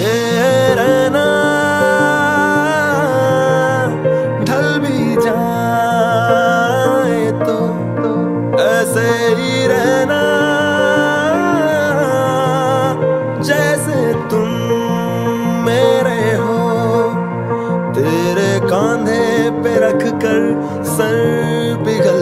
रहना ढल भी जाए तो ऐसे ही रहना जैसे तुम मेरे हो तेरे कांधे पे रख कर सर बिगल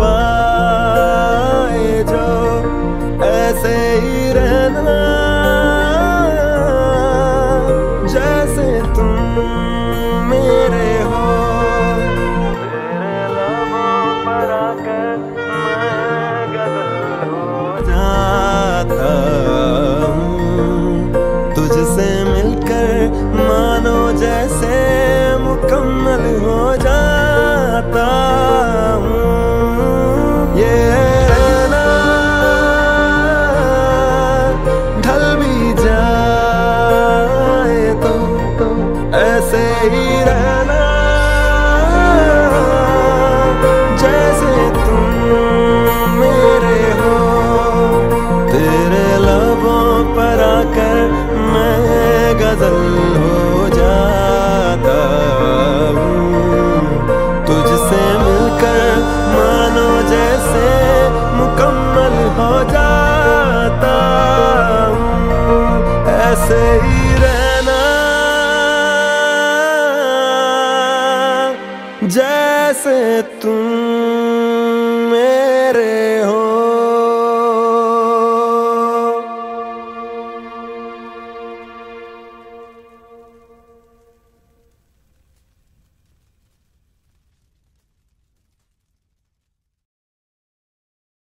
पाए जो ऐसे ही रहना। जैसे तुम मेरे हो। तेरे लबों पर आकर मैं गज़ल हो जाता हूँ। तुझसे मिलकर मानो जैसे ही रहना जैसे तुम मेरे हो तेरे लबों पर आकर मैं गज़ल जैसे तुम।